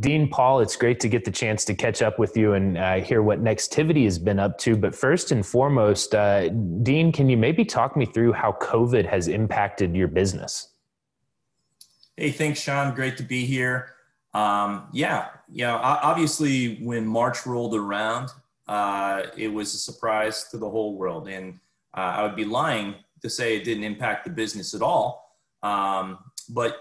Dean Paul, it's great to get the chance to catch up with you and uh, hear what Nextivity has been up to. But first and foremost, uh, Dean, can you maybe talk me through how COVID has impacted your business? Hey, thanks, Sean. Great to be here. Um, yeah, you know, obviously, when March rolled around, uh, it was a surprise to the whole world, and uh, I would be lying to say it didn't impact the business at all. Um, but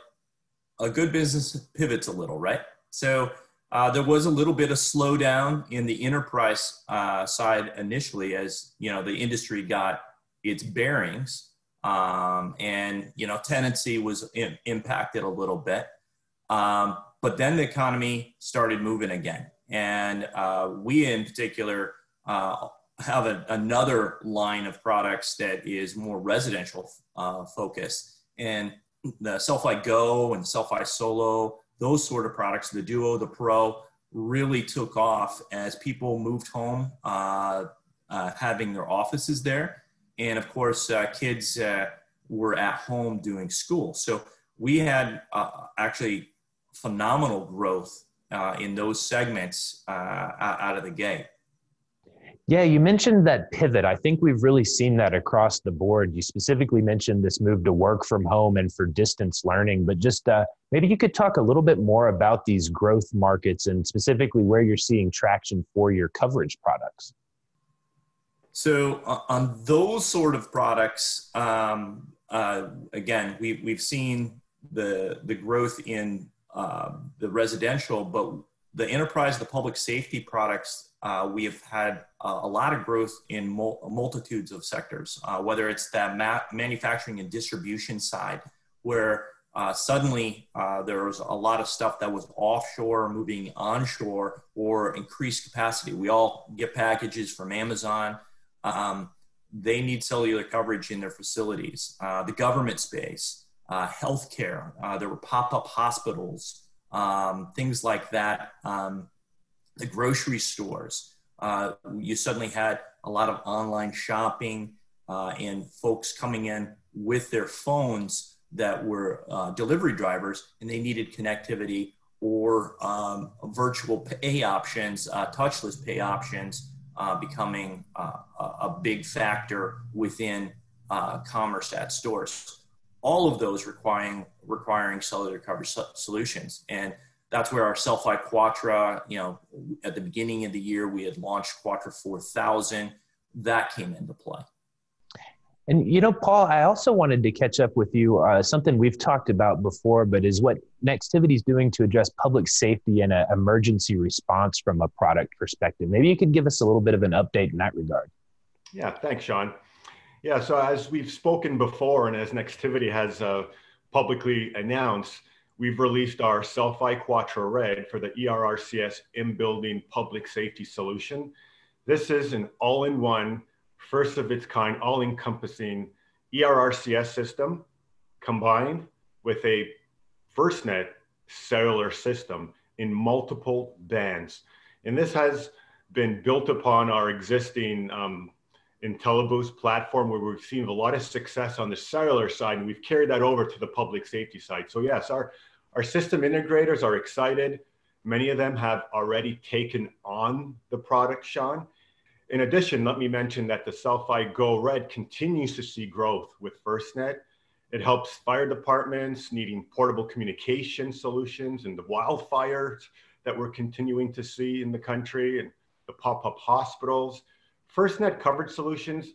a good business pivots a little, right? So uh, there was a little bit of slowdown in the enterprise uh, side initially, as you know the industry got its bearings, um, and you know tenancy was in, impacted a little bit. Um, but then the economy started moving again, and uh, we in particular uh, have a, another line of products that is more residential uh, focused, and the Cel-Fi Go and Cel-Fi Solo those sort of products, the Duo, the Pro, really took off as people moved home, uh, uh, having their offices there. And of course, uh, kids uh, were at home doing school. So we had uh, actually phenomenal growth uh, in those segments out of the gate. Yeah, you mentioned that pivot. I think we've really seen that across the board. You specifically mentioned this move to work from home and for distance learning, but just uh, maybe you could talk a little bit more about these growth markets and specifically where you're seeing traction for your coverage products. So, uh, on those sort of products, um, uh, again, we, we've seen the, the growth in uh, the residential, but the enterprise, the public safety products uh, we have had uh, a lot of growth in mul- multitudes of sectors, uh, whether it's that ma- manufacturing and distribution side, where uh, suddenly uh, there was a lot of stuff that was offshore moving onshore or increased capacity. We all get packages from Amazon. Um, they need cellular coverage in their facilities. Uh, the government space, healthcare, there were pop up hospitals, um, things like that. Um, the grocery stores. Uh, you suddenly had a lot of online shopping uh, and folks coming in with their phones that were uh, delivery drivers and they needed connectivity or um, virtual pay options, uh, touchless pay options uh, becoming uh, a big factor within commerce at stores. All of those requiring requiring cellular coverage solutions. And that's where our Cel-Fi Quatra, you know, at the beginning of the year, we had launched Quatra 4000. That came into play. And you know, Paul, I also wanted to catch up with you. Uh, something we've talked about before, but is what Nextivity is doing to address public safety and a emergency response from a product perspective. Maybe you could give us a little bit of an update in that regard. Yeah, thanks, Sean. Yeah, so as we've spoken before, and as Nextivity has uh, publicly announced, we've released our Cel-Fi Quatra Red for the ERRCS in-building public safety solution. This is an all-in-one, first of its kind, all-encompassing ERRCS system combined with a FirstNet cellular system in multiple bands. And this has been built upon our existing um, IntelliBoost platform where we've seen a lot of success on the cellular side and we've carried that over to the public safety side. So yes, our, our system integrators are excited. Many of them have already taken on the product, Sean. In addition, let me mention that the Cel-Fi Go Red continues to see growth with FirstNet. It helps fire departments needing portable communication solutions and the wildfires that we're continuing to see in the country and the pop-up hospitals. FirstNet coverage solutions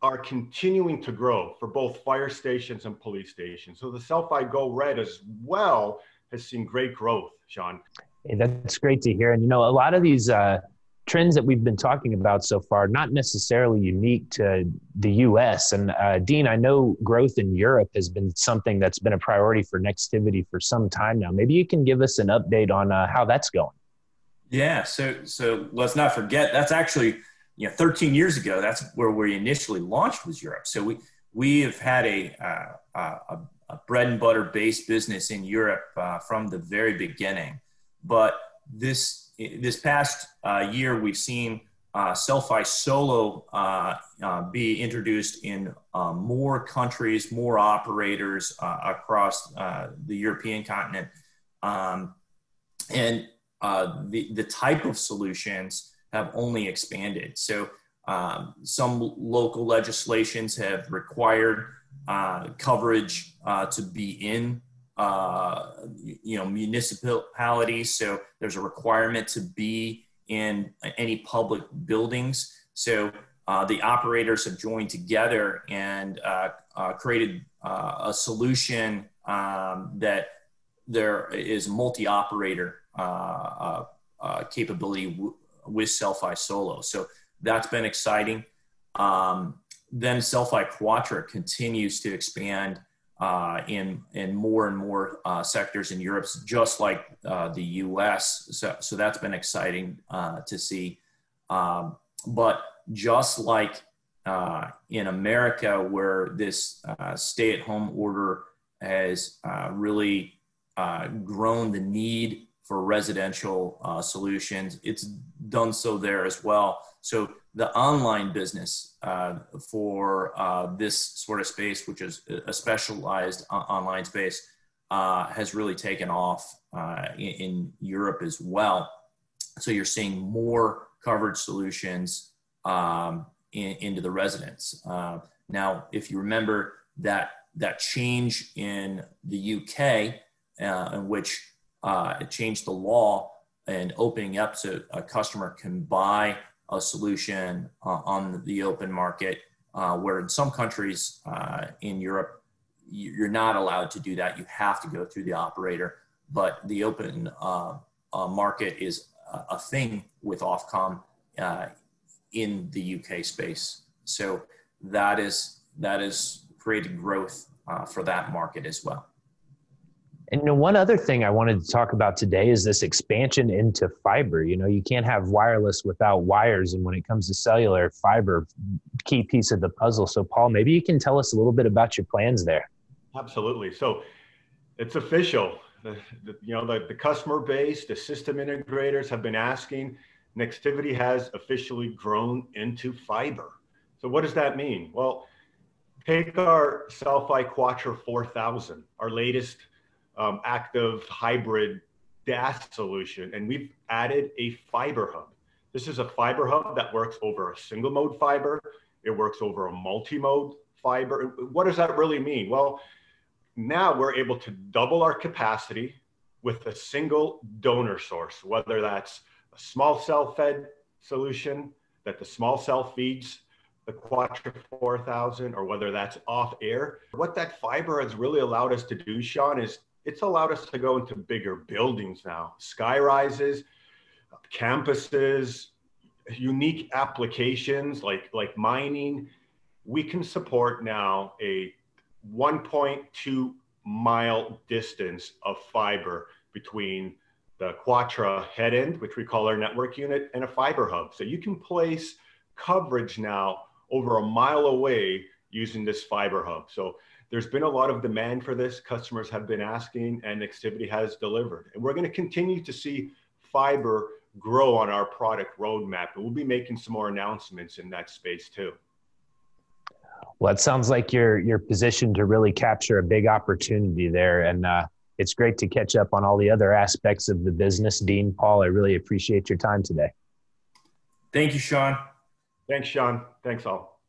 are continuing to grow for both fire stations and police stations. So the Cel-Fi Go Red as well has seen great growth, Sean. Hey, that's great to hear. And you know, a lot of these uh, trends that we've been talking about so far, not necessarily unique to the U.S. And uh, Dean, I know growth in Europe has been something that's been a priority for Nextivity for some time now. Maybe you can give us an update on uh, how that's going. Yeah. So, so let's not forget that's actually you know 13 years ago that's where we initially launched was europe so we we have had a uh, a, a, bread and butter based business in europe uh, from the very beginning but this this past uh, year we've seen uh, Cel-Fi Solo uh, uh, be introduced in uh, more countries, more operators uh, across uh, the European continent. Um, and the, the type of solutions have only expanded. So um, some local legislations have required coverage to be in you know municipalities so there's a requirement to be in any public buildings. So uh, the operators have joined together and uh, uh, created uh, a solution um, that there is multi-operator uh, uh, capability with Cel-Fi Solo. So that's been exciting. Um, then Cel-Fi Quatra continues to expand uh, in in more and more uh, sectors in Europe, just like uh, the U.S. So, so that's been exciting uh, to see. Um, but just like uh, in America, where this uh, stay-at-home order has really grown the need for residential solutions, it's done so there as well. So the online business uh, for uh, this sort of space, which is a specialized online space, uh, has really taken off uh, in, in, Europe as well. So you're seeing more coverage solutions um, in, into the residents. Uh, now, if you remember that that change in the UK, uh, in which it changed the law and opening up so a customer can buy a solution uh, on the open market, uh, where in some countries uh, in Europe, you're not allowed to do that. You have to go through the operator. But the open uh, uh, market is a, thing with Ofcom uh, in the UK space. So that is that is created growth for that market as well. And you know, one other thing I wanted to talk about today is this expansion into fiber. You know, you can't have wireless without wires, and when it comes to cellular, fiber, key piece of the puzzle. So, Paul, maybe you can tell us a little bit about your plans there. Absolutely. So, it's official. The, the, you know, the, the customer base, the system integrators have been asking. Nextivity has officially grown into fiber. So, what does that mean? Well, take our Cel-Fi Quatra 4000, our latest um, active hybrid DAS solution, and we've added a fiber hub. This is a fiber hub that works over a single mode fiber. It works over a multi-mode fiber. What does that really mean? Well, now we're able to double our capacity with a single donor source, whether that's a small cell fed solution that the small cell feeds the Quatra 4000 or whether that's off air. What that fiber has really allowed us to do, Sean, is it's allowed us to go into bigger buildings now, sky rises, campuses, unique applications like, like mining. We can support now a 1.2 mile distance of fiber between the Quatra head end, which we call our network unit, and a fiber hub. So you can place coverage now over a mile away using this fiber hub. So there's been a lot of demand for this. Customers have been asking, and Nextivity has delivered. And we're going to continue to see fiber grow on our product roadmap. And we'll be making some more announcements in that space too. Well, it sounds like you're you're positioned to really capture a big opportunity there, and uh, it's great to catch up on all the other aspects of the business. Dean, Paul, I really appreciate your time today. Thank you, Sean. Thanks, Sean. Thanks all.